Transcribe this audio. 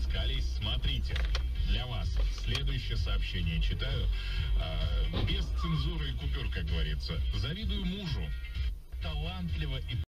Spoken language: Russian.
отыскались, Смотрите, для вас следующее сообщение читаю. Э, без цензуры и купюр, как говорится. Завидую мужу. Талантливо и